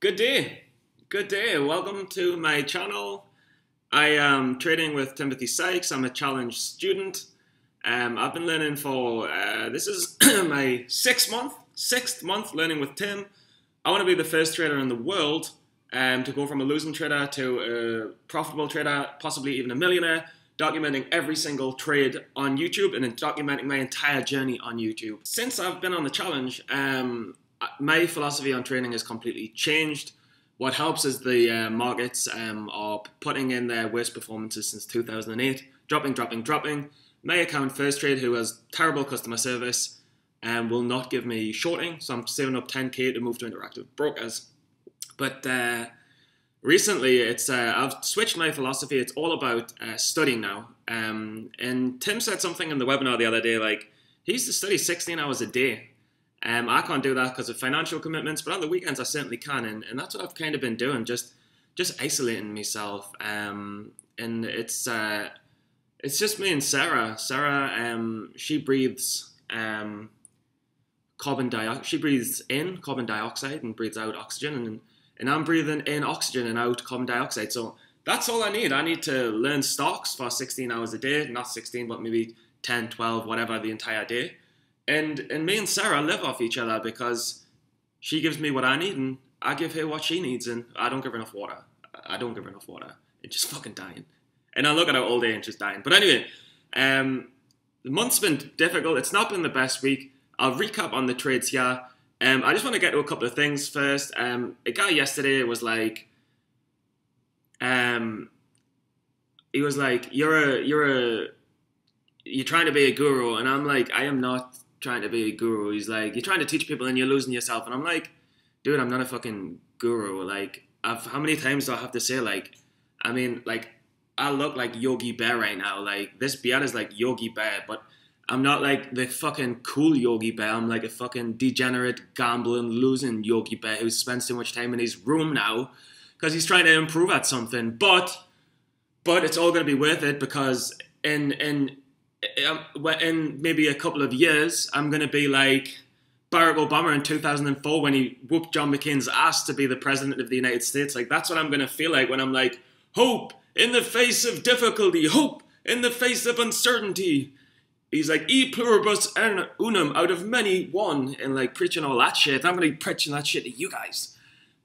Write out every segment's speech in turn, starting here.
Good day. Good day. Welcome to my channel. I am trading with Timothy Sykes. I'm a challenge student. Um, I've been learning for, uh, this is my sixth month, sixth month learning with Tim. I want to be the first trader in the world um, to go from a losing trader to a profitable trader, possibly even a millionaire, documenting every single trade on YouTube and then documenting my entire journey on YouTube. Since I've been on the challenge, um, my philosophy on training has completely changed. What helps is the uh, markets um, are putting in their worst performances since 2008, dropping, dropping, dropping. My account, Firstrade, who has terrible customer service, um, will not give me shorting, so I'm saving up 10k to move to interactive brokers. But uh, recently, it's uh, I've switched my philosophy. It's all about uh, studying now. Um, and Tim said something in the webinar the other day, like he used to study 16 hours a day. Um, I can't do that because of financial commitments, but on the weekends I certainly can, and, and that's what I've kind of been doing, just just isolating myself. Um, and it's uh, it's just me and Sarah. Sarah, um, she breathes um, carbon dioxide. She breathes in carbon dioxide and breathes out oxygen, and and I'm breathing in oxygen and out carbon dioxide. So that's all I need. I need to learn stocks for 16 hours a day, not 16, but maybe 10, 12, whatever, the entire day and and me and Sarah live off each other because she gives me what I need and I give her what she needs, and I don't give her enough water. I don't give her enough water. It's just fucking dying. And I look at her all day and she's dying. But anyway, um, the month's been difficult. It's not been the best week. I'll recap on the trades here. Um, I just want to get to a couple of things first. Um, a guy yesterday was like, um, he was like, "You're a, you're a, you're trying to be a guru," and I'm like, "I am not trying to be a guru. He's like, you're trying to teach people and you're losing yourself. And I'm like, dude, I'm not a fucking guru. Like, I've, how many times do I have to say, like, I mean, like, I look like Yogi Bear right now. Like, this beard is like Yogi Bear, but I'm not like the fucking cool Yogi Bear. I'm like a fucking degenerate, gambling, losing Yogi Bear who spends too much time in his room now because he's trying to improve at something. But, but it's all gonna be worth it because in in in maybe a couple of years, I'm going to be like Barack Obama in 2004 when he whooped John McCain's ass to be the president of the United States. Like, that's what I'm going to feel like when I'm like, hope in the face of difficulty, hope in the face of uncertainty. He's like, e pluribus unum, out of many, one, and like preaching all that shit. I'm going to be preaching that shit to you guys.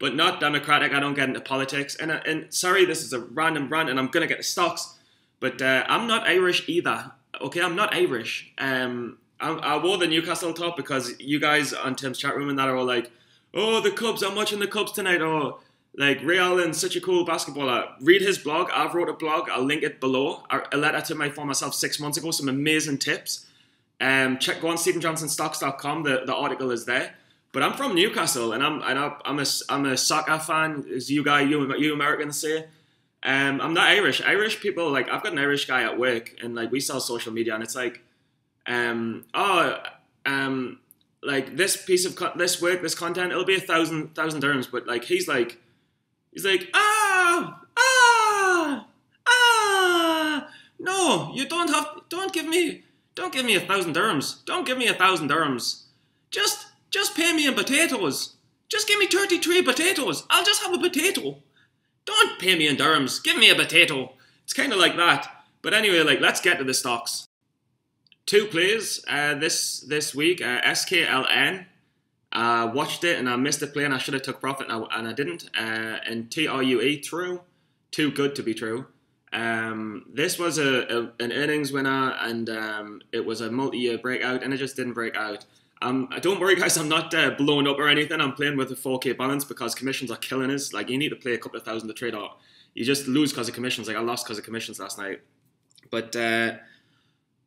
But not democratic. I don't get into politics. And, uh, and sorry, this is a random rant, and I'm going to get the stocks. But uh, I'm not Irish either okay, I'm not Irish. Um, I, I wore the Newcastle top because you guys on Tim's chat room and that are all like, oh, the Cubs, I'm watching the Cubs tonight. Oh, like Ray Allen's such a cool basketballer. Read his blog. I've wrote a blog. I'll link it below. A letter to my former self six months ago. Some amazing tips. Um, check go on StephenJohnsonStocks.com. The the article is there. But I'm from Newcastle, and I'm and I'm a I'm a soccer fan, as you guys you you Americans say. Um, I'm not Irish. Irish people like I've got an Irish guy at work, and like we sell social media, and it's like, um, oh, um, like this piece of co- this work, this content, it'll be a thousand thousand dirhams, but like he's like, he's like, ah, ah, ah, no, you don't have, don't give me, don't give me a thousand dirhams, don't give me a thousand dirhams, just just pay me in potatoes, just give me thirty three potatoes, I'll just have a potato. Don't pay me in dirhams. Give me a potato. It's kind of like that. But anyway, like let's get to the stocks. Two plays uh, this this week. Uh, SKLN. Uh, watched it and I missed a play and I should have took profit and I, and I didn't. Uh, and TRUE true, too good to be true. Um, this was a, a, an earnings winner and um, it was a multi-year breakout and it just didn't break out. Um, don't worry, guys. I'm not uh, blown up or anything. I'm playing with a 4K balance because commissions are killing us. Like you need to play a couple of thousand to trade out. You just lose because of commissions. Like I lost because of commissions last night. But uh,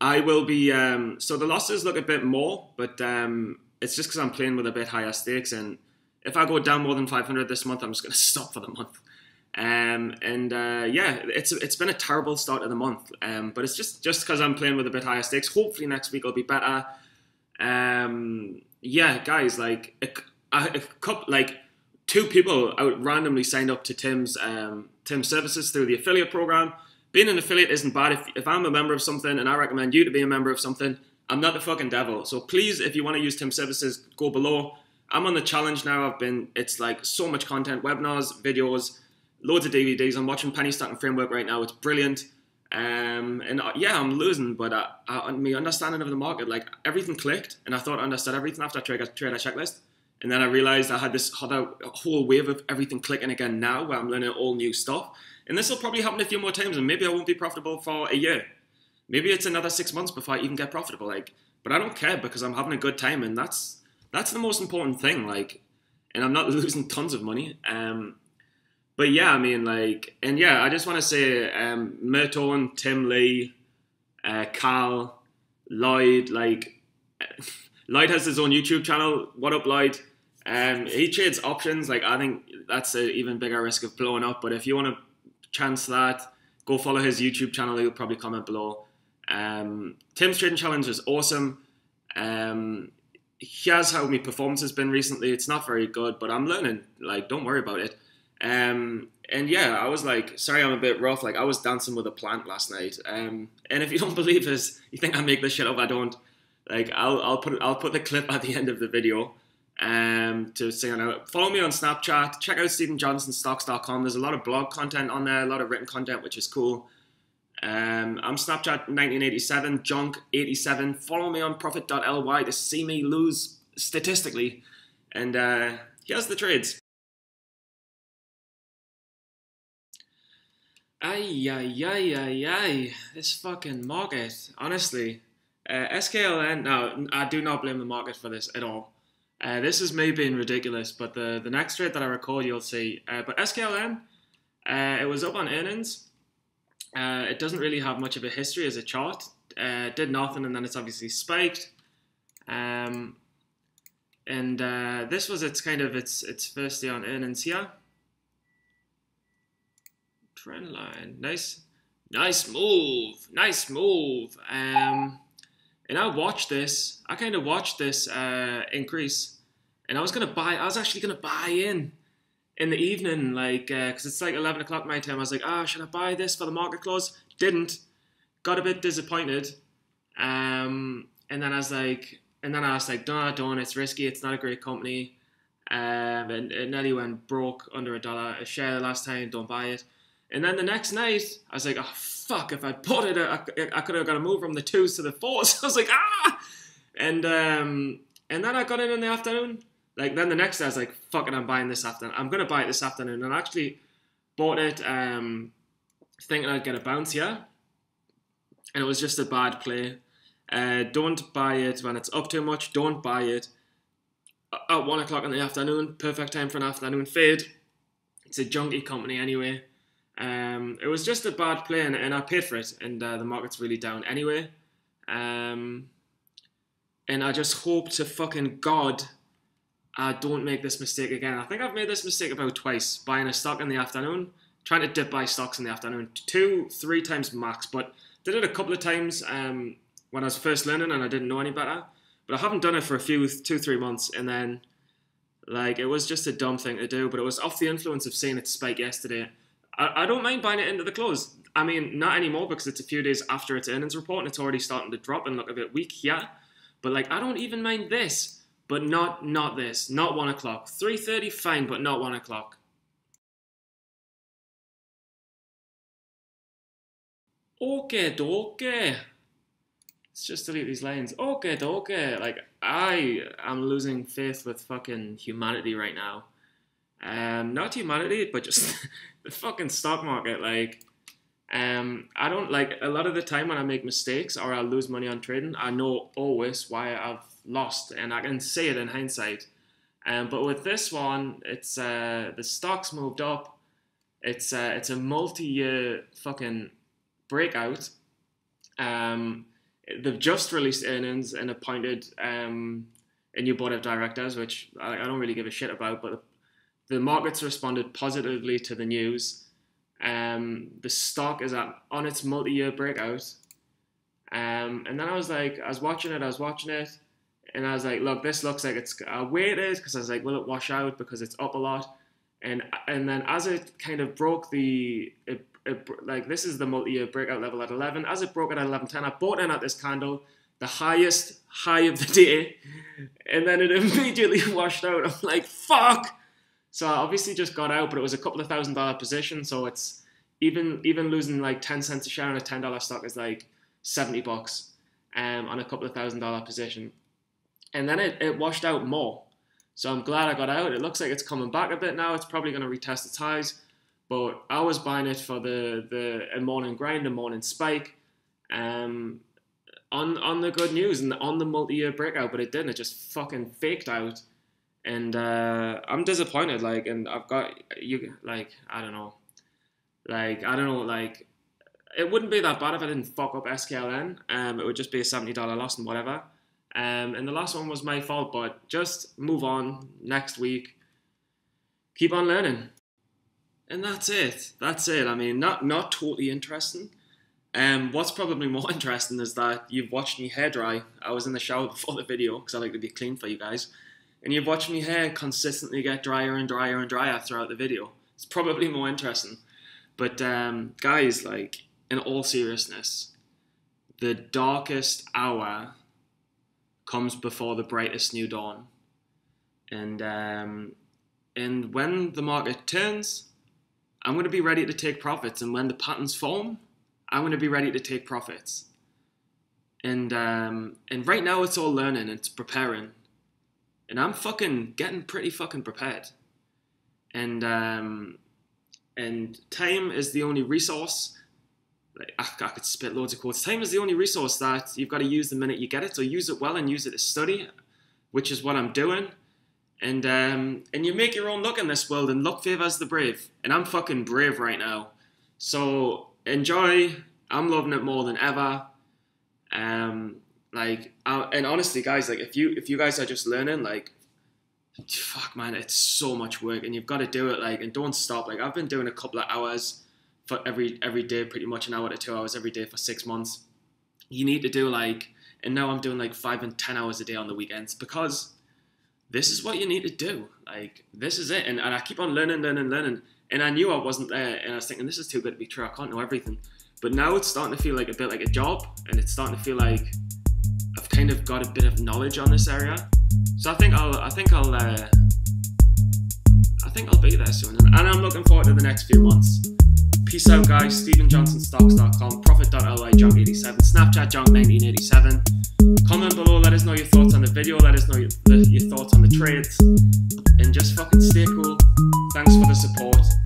I will be. Um, so the losses look a bit more, but um, it's just because I'm playing with a bit higher stakes. And if I go down more than 500 this month, I'm just going to stop for the month. Um, and uh, yeah, it's it's been a terrible start of the month. Um, but it's just just because I'm playing with a bit higher stakes. Hopefully next week I'll be better. Um, yeah, guys, like a, a, a couple, like two people out randomly signed up to Tim's um, Tim's services through the affiliate program. Being an affiliate isn't bad. If, if I'm a member of something and I recommend you to be a member of something, I'm not the fucking devil. So please, if you want to use Tim's services, go below. I'm on the challenge now. I've been. It's like so much content, webinars, videos, loads of DVDs. I'm watching Penny Stocking Framework right now. It's brilliant. Um, and uh, yeah, I'm losing, but uh, uh, my understanding of the market, like everything clicked, and I thought I understood everything after I tried a checklist. And then I realized I had this a whole wave of everything clicking again now, where I'm learning all new stuff. And this will probably happen a few more times, and maybe I won't be profitable for a year. Maybe it's another six months before I even get profitable. Like, but I don't care because I'm having a good time, and that's that's the most important thing. Like, and I'm not losing tons of money. Um, but yeah, I mean, like, and yeah, I just want to say, um, Merton, Tim Lee, uh, Carl, Lloyd, like, Lloyd has his own YouTube channel. What up, Lloyd? Um, he trades options. Like, I think that's an even bigger risk of blowing up. But if you want to chance that, go follow his YouTube channel. He'll probably comment below. Um, Tim's trading challenge is awesome. Um, he has how my performance has been recently. It's not very good, but I'm learning. Like, don't worry about it. Um, and yeah, I was like, sorry, I'm a bit rough. Like, I was dancing with a plant last night. Um, and if you don't believe this, you think I make this shit up. I don't. Like, I'll I'll put I'll put the clip at the end of the video. Um, to sing out. Follow me on Snapchat. Check out StephenJohnsonStocks.com. There's a lot of blog content on there, a lot of written content, which is cool. Um, I'm Snapchat 1987, Jonk 87. Follow me on Profit.ly to see me lose statistically. And uh, here's the trades. Ay, ay, ay, ay, ay. This fucking market, honestly. Uh, SKLN, no, I do not blame the market for this at all. Uh, this is me being ridiculous, but the, the next trade that I record, you'll see. Uh, but SKLN, uh, it was up on earnings. Uh, it doesn't really have much of a history as a chart. Uh, did nothing, and then it's obviously spiked. Um, and this was its kind of its its first day on earnings here trend line. Nice, nice move. Nice move. Um, and I watched this. I kind of watched this uh, increase, and I was gonna buy. I was actually gonna buy in in the evening, like because uh, it's like eleven o'clock my time. I was like, ah, oh, should I buy this for the market close? Didn't. Got a bit disappointed. Um, and then I was like, and then I was like, no, don't. It's risky. It's not a great company. Um, and it nearly went broke under a dollar a share last time. Don't buy it. And then the next night, I was like, oh, fuck, if I'd put it, I, I could have got a move from the twos to the fours. I was like, ah! And, um, and then I got in in the afternoon. Like, then the next day, I was like, fuck it, I'm buying this afternoon. I'm going to buy it this afternoon. And I actually bought it um, thinking I'd get a bounce here. And it was just a bad play. Uh, don't buy it when it's up too much. Don't buy it at one o'clock in the afternoon. Perfect time for an afternoon fade. It's a junky company anyway. Um, it was just a bad play, and, and I paid for it, and uh, the market's really down anyway. Um, and I just hope to fucking God I don't make this mistake again. I think I've made this mistake about twice buying a stock in the afternoon, trying to dip buy stocks in the afternoon, two, three times max. But did it a couple of times um, when I was first learning and I didn't know any better. But I haven't done it for a few, two, three months, and then like it was just a dumb thing to do. But it was off the influence of seeing it spike yesterday I, I don't mind buying it into the close. I mean, not anymore because it's a few days after its earnings report and it's already starting to drop and look a bit weak. Yeah, but like I don't even mind this, but not not this, not one o'clock. Three thirty, fine, but not one o'clock. Okay, okay. Let's just delete these lines. Okay, okay. Like I am losing faith with fucking humanity right now. Um, not humanity, but just the fucking stock market. Like, um, I don't like a lot of the time when I make mistakes or I lose money on trading. I know always why I've lost, and I can say it in hindsight. Um, but with this one, it's uh, the stocks moved up. It's uh, it's a multi-year fucking breakout. Um, they've just released earnings and appointed um, a new board of directors, which I, I don't really give a shit about. But the markets responded positively to the news. Um, the stock is at, on its multi-year breakout. Um, and then I was like, I was watching it, I was watching it, and I was like, look, this looks like it's. I waited because I was like, will it wash out because it's up a lot, and and then as it kind of broke the, it, it, like this is the multi-year breakout level at 11. As it broke at 11.10, I bought in at this candle. the highest high of the day, and then it immediately washed out. I'm like, fuck. So I obviously just got out, but it was a couple of thousand dollar position, so it's even even losing like ten cents a share on a ten dollar stock is like seventy bucks um, on a couple of thousand dollar position, and then it, it washed out more. So I'm glad I got out. It looks like it's coming back a bit now. It's probably going to retest its highs, but I was buying it for the the morning grind, a morning spike, um, on on the good news and on the multi-year breakout. But it didn't. It just fucking faked out, and uh, I'm disappointed. Like, and I've got you like I don't know, like I don't know, like it wouldn't be that bad if I didn't fuck up SKLN. Um, it would just be a seventy dollar loss and whatever. Um, and the last one was my fault, but just move on next week. Keep on learning. And that's it. That's it. I mean, not not totally interesting. Um, what's probably more interesting is that you've watched me hair dry. I was in the shower before the video because I like to be clean for you guys. And you've watched me hair consistently get drier and drier and drier throughout the video. It's probably more interesting. But um, guys, like, in all seriousness, the darkest hour comes before the brightest new dawn. And um, and when the market turns, I'm going to be ready to take profits. And when the patterns form, I'm going to be ready to take profits. And um, and right now it's all learning, it's preparing, and I'm fucking getting pretty fucking prepared. And um, and time is the only resource like, I, I could spit loads of quotes. Time is the only resource that you've got to use the minute you get it. So use it well and use it to study, which is what I'm doing. And um, and you make your own luck in this world, and luck favors the brave. And I'm fucking brave right now. So enjoy. I'm loving it more than ever. Um, like, uh, and honestly, guys, like if you if you guys are just learning, like, fuck, man, it's so much work, and you've got to do it. Like, and don't stop. Like, I've been doing a couple of hours for every every day, pretty much an hour to two hours every day for six months. You need to do like, and now I'm doing like five and ten hours a day on the weekends because this is what you need to do. Like this is it, and, and I keep on learning, learning, learning. And I knew I wasn't there, and I was thinking this is too good to be true. I can't know everything. But now it's starting to feel like a bit like a job, and it's starting to feel like I've kind of got a bit of knowledge on this area. So I think I'll, I think I'll, uh, I think I'll be there soon, and I'm looking forward to the next few months. Peace out, guys. StephenJohnsonStocks.com, Profit.ly, Jonk87, Snapchat, Jonk1987. Comment below, let us know your thoughts on the video, let us know your, your thoughts on the trades, and just fucking stay cool. Thanks for the support.